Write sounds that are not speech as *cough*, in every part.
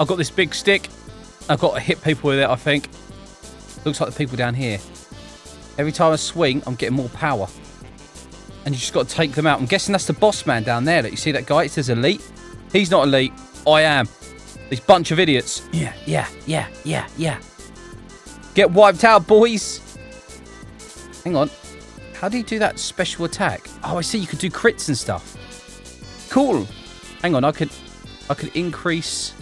I've got this big stick. I've got to hit people with it, I think. Looks like the people down here. Every time I swing, I'm getting more power. And you just got to take them out. I'm guessing that's the boss man down there. That you see that guy? It says elite. He's not elite. I am. These bunch of idiots. Yeah, yeah, yeah, yeah, yeah. Get wiped out, boys. Hang on. How do you do that special attack? Oh, I see. You could do crits and stuff. Cool. Hang on. I could, I could increase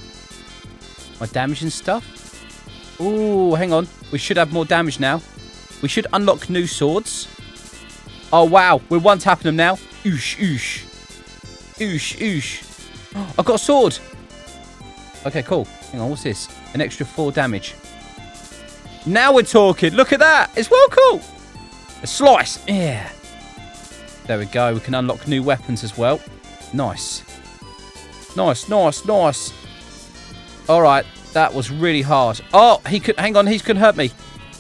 my damage and stuff. Ooh, hang on. We should have more damage now. We should unlock new swords. Oh, wow. We're one-tapping them now. Oosh, oosh. Oosh, oosh. *gasps* I've got a sword. Okay, cool. Hang on, what's this? An extra four damage. Now we're talking. Look at that. It's well cool. A slice. Yeah. There we go. We can unlock new weapons as well. Nice. Nice, nice, nice. All right. That was really hard. Oh, he could... Hang on. He could hurt me.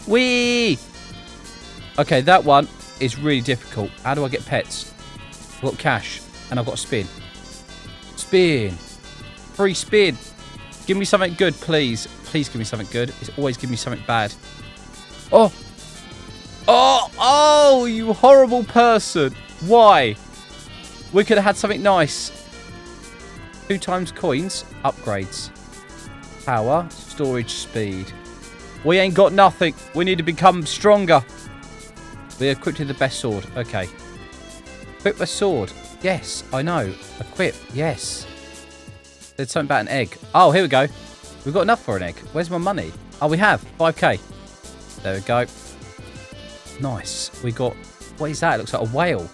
Wee. Okay, that one is really difficult. How do I get pets? I've got cash. And I've got spin. Spin. Free spin. Give me something good, please. Please give me something good. It's always give me something bad. Oh. Oh, oh, you horrible person. Why? We could have had something nice. Two times coins. Upgrades. Power. Storage speed. We ain't got nothing. We need to become stronger. We equipped with the best sword. Okay. Equip a sword. Yes, I know. Equip. Yes. There's something about an egg. Oh, here we go. We've got enough for an egg. Where's my money? Oh, we have. 5k. There we go. Nice. We got... What is that? It looks like a whale.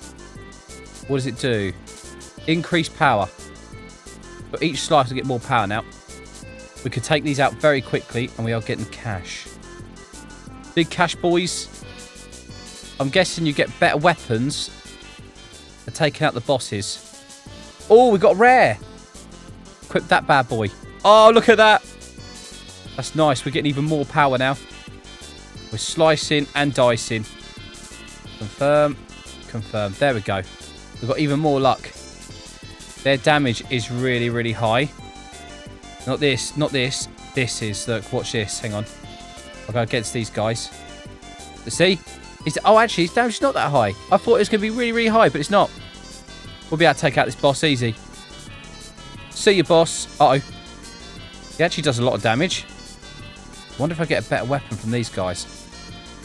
What does it do? Increase power. But each slice will get more power now. We could take these out very quickly, and we are getting cash. Big cash, boys. I'm guessing you get better weapons for taking out the bosses. Oh, we got rare. Equip that bad boy. Oh, look at that. That's nice. We're getting even more power now. We're slicing and dicing. Confirm. Confirm. There we go. We've got even more luck. Their damage is really, really high. Not this. Not this. This is... Look, watch this. Hang on. I'll go against these guys. See? Oh, actually, his damage not that high. I thought it was going to be really, really high, but it's not. We'll be able to take out this boss easy. See you, boss. Uh-oh. He actually does a lot of damage. wonder if I get a better weapon from these guys.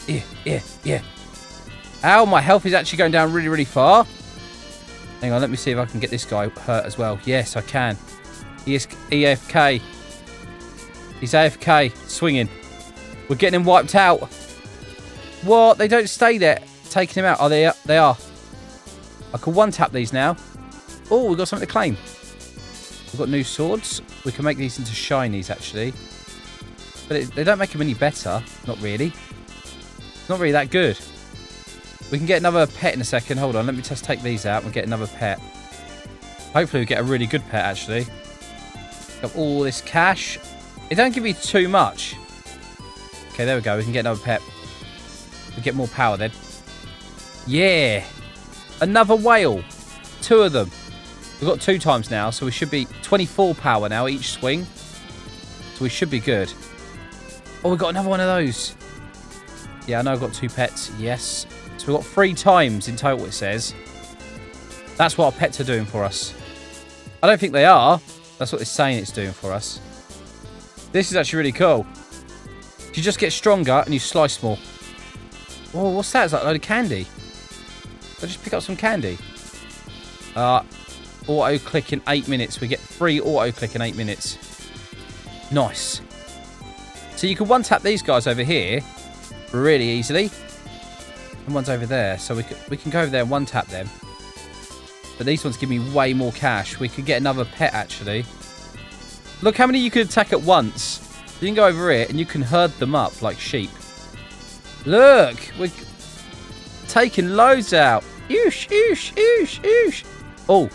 Yeah, yeah, yeah. Ow, my health is actually going down really, really far. Hang on, let me see if I can get this guy hurt as well. Yes, I can. He is EFK. He's AFK, swinging. We're getting him wiped out. What? They don't stay there. Taking him out. Oh, they, they are. I can one-tap these now. Oh, we've got something to claim. We've got new swords. We can make these into shinies, actually. But it, they don't make them any better. Not really. Not really that good. We can get another pet in a second. Hold on. Let me just take these out and get another pet. Hopefully we get a really good pet, actually. Got all this cash. It don't give me too much. Okay, there we go. We can get another pet. We get more power then. Yeah. Another whale. Two of them. We've got two times now, so we should be 24 power now each swing. So we should be good. Oh, we got another one of those. Yeah, I know I've got two pets. Yes. So we've got three times in total, it says. That's what our pets are doing for us. I don't think they are. That's what it's saying it's doing for us. This is actually really cool. You just get stronger and you slice more. Oh, what's that? Is that a load of candy? Did I just pick up some candy? Uh, auto click in eight minutes. We get free auto click in eight minutes. Nice. So you can one tap these guys over here really easily. And one's over there. So we we can go over there and one tap them. But these ones give me way more cash. We could get another pet actually. Look how many you could attack at once. You can go over here and you can herd them up like sheep. Look, we're taking loads out. Oosh, oosh, oosh, oosh. Oh,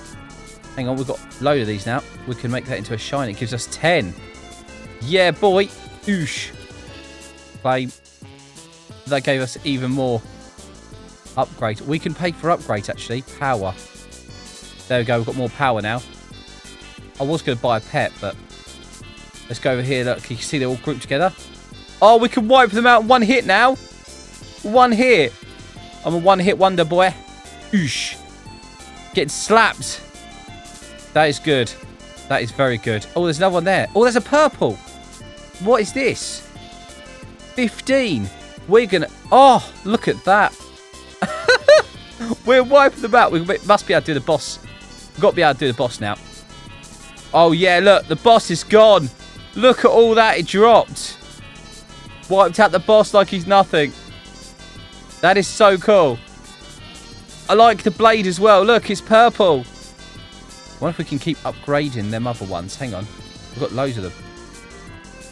hang on, we've got a load of these now. We can make that into a shine. It gives us 10. Yeah, boy. Oosh. Play. That gave us even more upgrade. We can pay for upgrades, actually. Power. There we go. We've got more power now. I was going to buy a pet, but Let's go over here. Look, you can see they're all grouped together. Oh, we can wipe them out in one hit now. One hit. I'm a one-hit wonder, boy. Oosh. Getting slapped. That is good. That is very good. Oh, there's another one there. Oh, there's a purple. What is this? 15. We're going to... Oh, look at that. *laughs* We're wiping them out. We must be able to do the boss. Got to be able to do the boss now. Oh, yeah, look. The boss is gone. Look at all that it dropped. Wiped out the boss like he's nothing. That is so cool. I like the blade as well. Look, it's purple. What if we can keep upgrading them other ones? Hang on. We've got loads of them.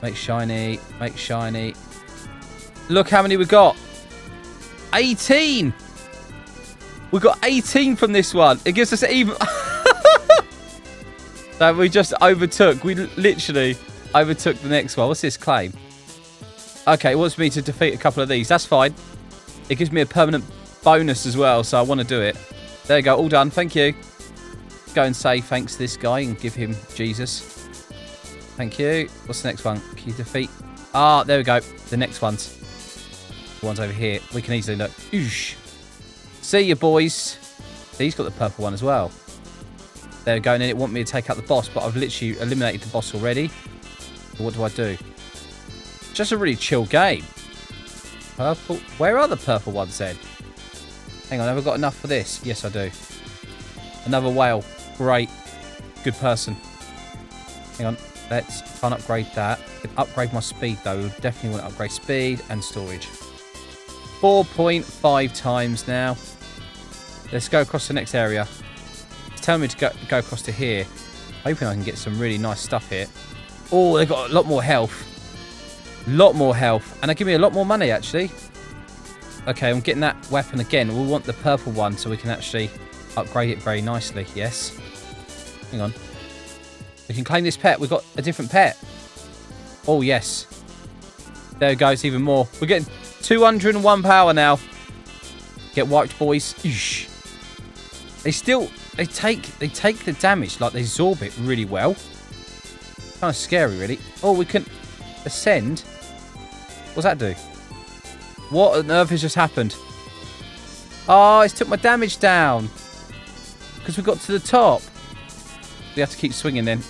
Make shiny. Make shiny. Look how many we got. 18. We got 18 from this one. It gives us even... *laughs* that we just overtook. We literally overtook the next one. What's this claim? Okay, it wants me to defeat a couple of these. That's fine. It gives me a permanent bonus as well, so I want to do it. There you go. All done. Thank you. Go and say thanks to this guy and give him Jesus. Thank you. What's the next one? Can you defeat... Ah, there we go. The next ones. The one's over here. We can easily look. Oosh. See you, boys. He's got the purple one as well. There we go. And then it want me to take out the boss, but I've literally eliminated the boss already. What do I do? Just a really chill game. Purple. Where are the purple ones then? Hang on, have I got enough for this? Yes, I do. Another whale. Great. Good person. Hang on. Let's can't upgrade that. Upgrade my speed though. Definitely want to upgrade speed and storage. 4.5 times now. Let's go across the next area. Telling me to go, go across to here. Hoping I can get some really nice stuff here. Oh, they've got a lot more health. Lot more health. And they give me a lot more money, actually. Okay, I'm getting that weapon again. We want the purple one so we can actually upgrade it very nicely. Yes. Hang on. We can claim this pet. We've got a different pet. Oh, yes. There it goes, even more. We're getting 201 power now. Get wiped, boys. They still, they take, they take the damage. Like, they absorb it really well. Kind of scary, really. Oh, we can ascend. What's that do? What on earth has just happened? Oh, it's took my damage down. Because we got to the top. We have to keep swinging then.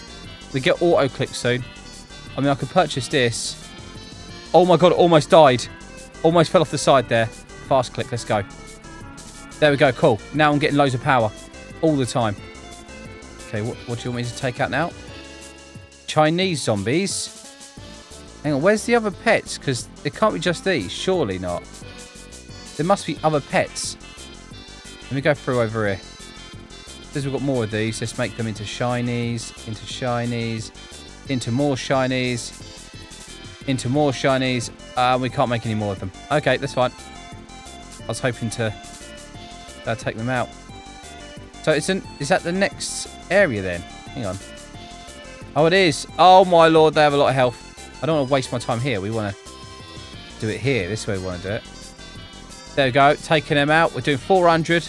We get auto click soon. I mean, I could purchase this. Oh my god, almost died. Almost fell off the side there. Fast click, let's go. There we go, cool. Now I'm getting loads of power. All the time. Okay, what, what do you want me to take out now? Chinese zombies. Hang on, where's the other pets? Because it can't be just these. Surely not. There must be other pets. Let me go through over here. Says we've got more of these. Let's make them into shinies, into shinies, into more shinies, into more shinies. Uh, we can't make any more of them. Okay, that's fine. I was hoping to uh, take them out. So it's an, is that the next area then? Hang on. Oh, it is. Oh, my lord, they have a lot of health. I don't want to waste my time here. We want to do it here. This way we want to do it. There we go. Taking them out. We're doing 400.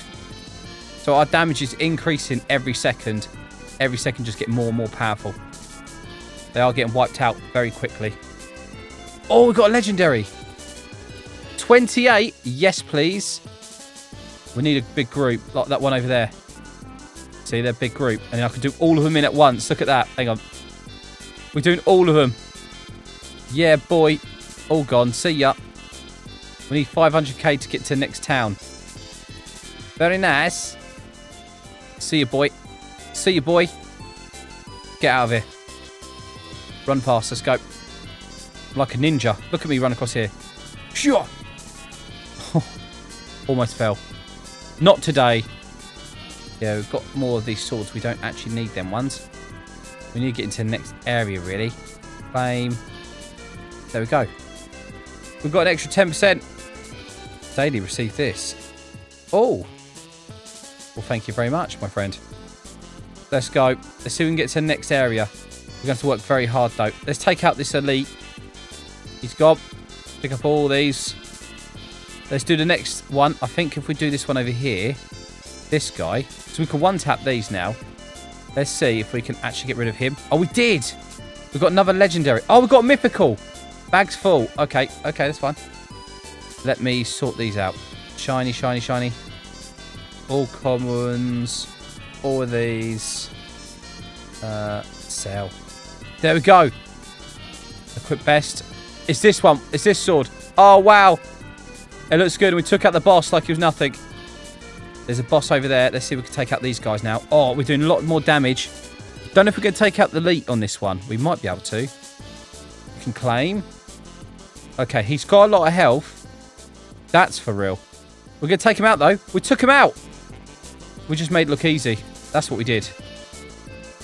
So our damage is increasing every second. Every second just get more and more powerful. They are getting wiped out very quickly. Oh, we've got a legendary. 28. Yes, please. We need a big group. Like that one over there. See, they're big group. And I can do all of them in at once. Look at that. Hang on. We're doing all of them. Yeah, boy. All gone. See ya. We need 500k to get to the next town. Very nice. See you, boy. See you, boy. Get out of here. Run past. Let's go. like a ninja. Look at me run across here. Sure. *laughs* Almost fell. Not today. Yeah, we've got more of these swords. We don't actually need them ones. We need to get into the next area, really. Fame. There we go. We've got an extra 10%. Daily received this. Oh. Well, thank you very much, my friend. Let's go. Let's see if we can get to the next area. We're going to to work very hard, though. Let's take out this elite. He's gone. Pick up all these. Let's do the next one. I think if we do this one over here, this guy. So we can one-tap these now. Let's see if we can actually get rid of him. Oh, we did. We've got another legendary. Oh, we've got mythical. Bag's full. Okay, okay, that's fine. Let me sort these out. Shiny, shiny, shiny. All commons. All of these. Uh, sell. There we go. Equip best. It's this one. It's this sword. Oh, wow. It looks good. And we took out the boss like it was nothing. There's a boss over there. Let's see if we can take out these guys now. Oh, we're doing a lot more damage. Don't know if we're going to take out the elite on this one. We might be able to. We can claim. Okay, he's got a lot of health. That's for real. We're going to take him out, though. We took him out. We just made it look easy. That's what we did.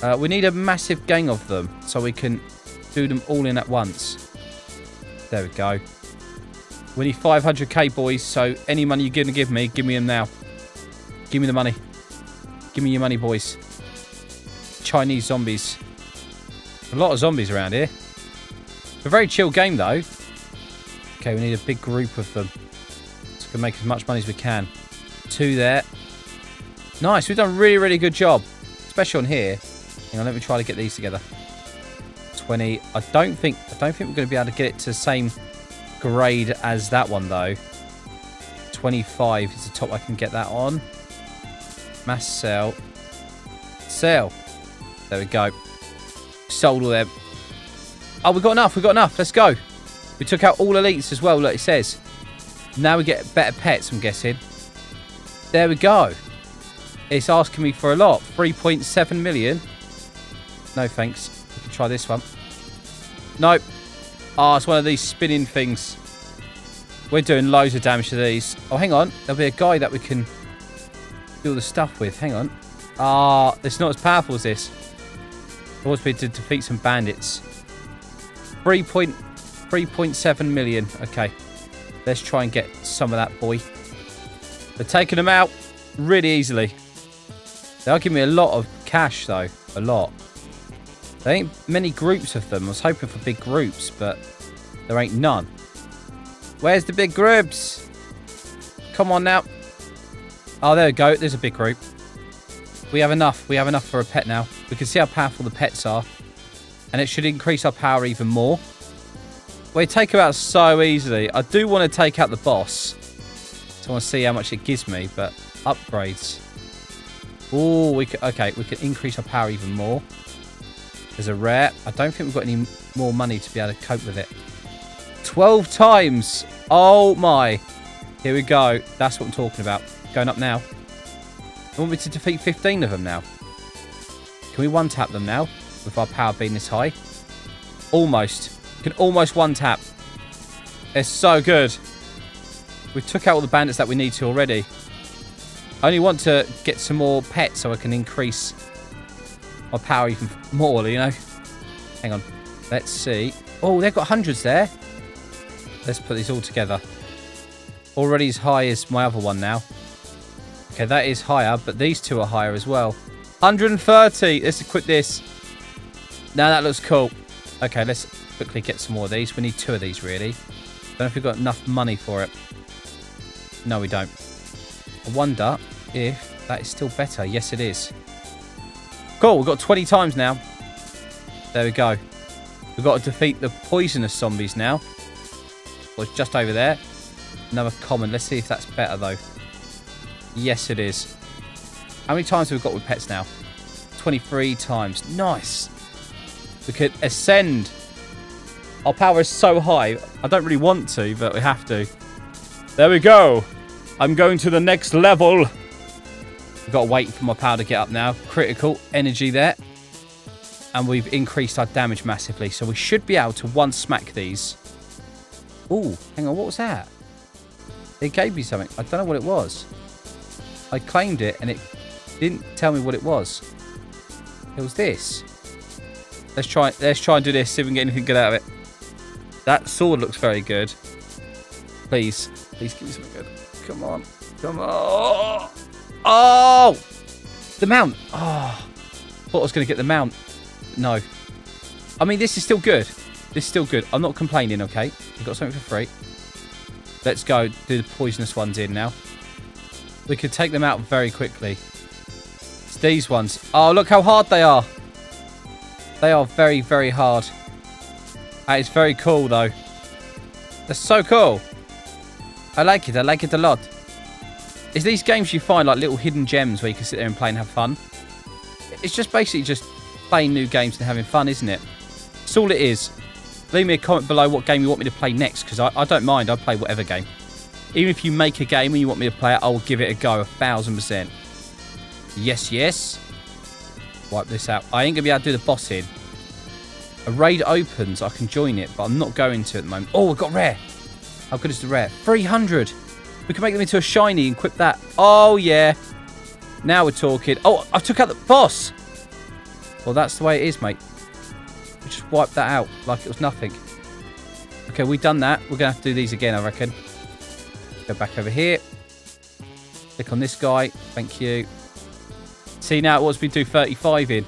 Uh, we need a massive gang of them so we can do them all in at once. There we go. We need 500k, boys. So any money you're going to give me, give me them now. Give me the money. Give me your money, boys. Chinese zombies. A lot of zombies around here. a very chill game, though. Okay, we need a big group of them. So we can make as much money as we can. Two there. Nice. We've done a really, really good job. Especially on here. Hang on, let me try to get these together. 20. I don't think I don't think we're going to be able to get it to the same grade as that one, though. 25 is the top I can get that on. Mass sell. Sell. There we go. Sold all them. Oh, we got enough. We got enough. Let's go. We took out all elites as well, like it says. Now we get better pets, I'm guessing. There we go. It's asking me for a lot. 3.7 million. No, thanks. We can try this one. Nope. Oh, it's one of these spinning things. We're doing loads of damage to these. Oh, hang on. There'll be a guy that we can do the stuff with. Hang on. Ah, oh, it's not as powerful as this. It wants me to defeat some bandits. 3.7 million. Okay. Let's try and get some of that boy. They're taking them out really easily. They'll give me a lot of cash, though. A lot. There ain't many groups of them. I was hoping for big groups, but there ain't none. Where's the big groups? Come on now. Oh, there we go. There's a big group. We have enough. We have enough for a pet now. We can see how powerful the pets are. And it should increase our power even more. We take them out so easily. I do want to take out the boss. So I want to see how much it gives me. But upgrades. Oh, we can, okay. We can increase our power even more. There's a rare. I don't think we've got any more money to be able to cope with it. 12 times. Oh my. Here we go. That's what I'm talking about. Going up now. You want me to defeat 15 of them now? Can we one-tap them now? With our power being this high? Almost. Can almost one-tap. It's so good. We took out all the bandits that we need to already. I only want to get some more pets so I can increase my power even more, you know? Hang on. Let's see. Oh, they've got hundreds there. Let's put these all together. Already as high as my other one now. Okay, that is higher, but these two are higher as well. 130. Let's equip this. Now that looks cool. Okay, let's quickly get some more of these. We need two of these, really. Don't know if we've got enough money for it. No, we don't. I wonder if that is still better. Yes, it is. Cool, we've got 20 times now. There we go. We've got to defeat the poisonous zombies now. Well, it's just over there. Another common. Let's see if that's better, though. Yes, it is. How many times have we got with pets now? 23 times. Nice. We could ascend. Our power is so high. I don't really want to, but we have to. There we go. I'm going to the next level. We've got to wait for my power to get up now. Critical energy there. And we've increased our damage massively. So we should be able to one smack these. Oh, hang on. What was that? It gave me something. I don't know what it was. I claimed it and it didn't tell me what it was. It was this. Let's try let's try and do this, see if we can get anything good out of it. That sword looks very good. Please. Please give me something good. Come on. Come on. Oh! The mount. Oh. Thought I was going to get the mount. No. I mean, this is still good. This is still good. I'm not complaining, okay? We've got something for free. Let's go do the poisonous ones in now. We could take them out very quickly. It's these ones. Oh, look how hard they are. They are very, very hard. That is very cool, though. That's so cool. I like it. I like it a lot. Is these games you find like little hidden gems where you can sit there and play and have fun. It's just basically just playing new games and having fun, isn't it? That's all it is. Leave me a comment below what game you want me to play next because I, I don't mind. I'll play whatever game. Even if you make a game and you want me to play it, I will give it a go, a thousand percent. Yes, yes. Wipe this out. I ain't to be able to do the boss in. A raid opens, I can join it, but I'm not going to at the moment. Oh, I got rare. How good is the rare? 300. We can make them into a shiny and equip that. Oh, yeah. Now we're talking. Oh, I took out the boss. Well, that's the way it is, mate. We just wipe that out like it was nothing. Okay, we've done that. We're going to have to do these again, I reckon. Go back over here. Click on this guy. Thank you. See, now me to do 35 in.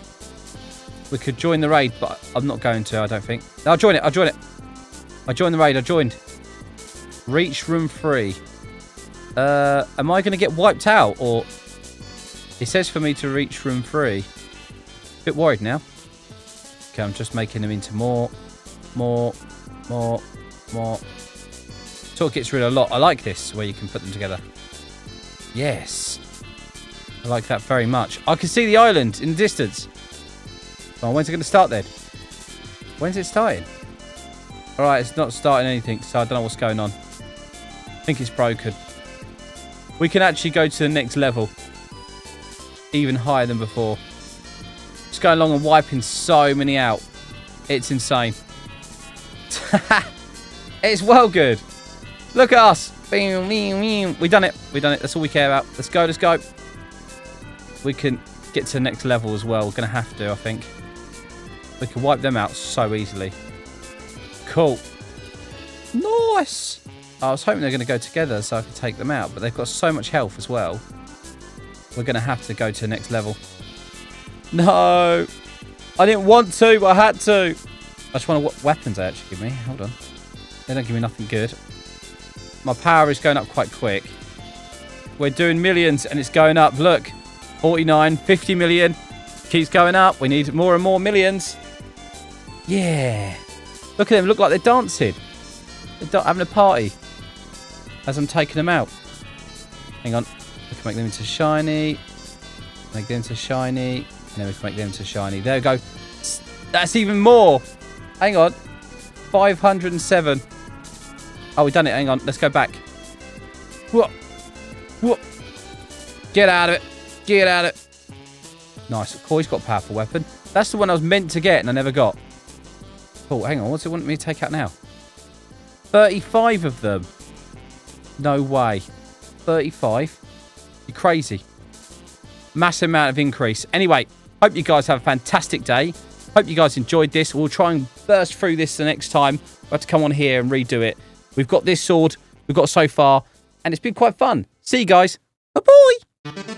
We could join the raid, but I'm not going to, I don't think. I'll join it. I'll join it. I joined the raid. I joined. Reach room three. Uh, am I going to get wiped out? Or it says for me to reach room three. Bit worried now. Okay, I'm just making them into more, more, more, more. Talk gets rid a lot. I like this, where you can put them together. Yes. I like that very much. I can see the island in the distance. Oh, when's it going to start then? When's it starting? Alright, it's not starting anything, so I don't know what's going on. I think it's broken. We can actually go to the next level. Even higher than before. Just going along and wiping so many out. It's insane. *laughs* it's well good. Look at us. We done it. We done it. That's all we care about. Let's go. Let's go. We can get to the next level as well. We're going to have to, I think. We can wipe them out so easily. Cool. Nice. I was hoping they're going to go together so I could take them out, but they've got so much health as well. We're going to have to go to the next level. No. I didn't want to, but I had to. I just wonder what weapons they actually give me. Hold on. They don't give me nothing good. My power is going up quite quick. We're doing millions and it's going up. Look. 49, 50 million. Keeps going up. We need more and more millions. Yeah. Look at them. Look like they're dancing. They're having a party. As I'm taking them out. Hang on. We can make them into shiny. Make them into shiny. And then we can make them into shiny. There we go. That's even more. Hang on. 507. Oh, we've done it. Hang on. Let's go back. Whoa. Whoa. Get out of it. Get out of it. Nice. Koi's got a powerful weapon. That's the one I was meant to get and I never got. Oh, hang on. What's it want me to take out now? 35 of them. No way. 35? You're crazy. Massive amount of increase. Anyway, hope you guys have a fantastic day. Hope you guys enjoyed this. We'll try and burst through this the next time. We'll have to come on here and redo it. We've got this sword. We've got so far. And it's been quite fun. See you guys. Bye-bye.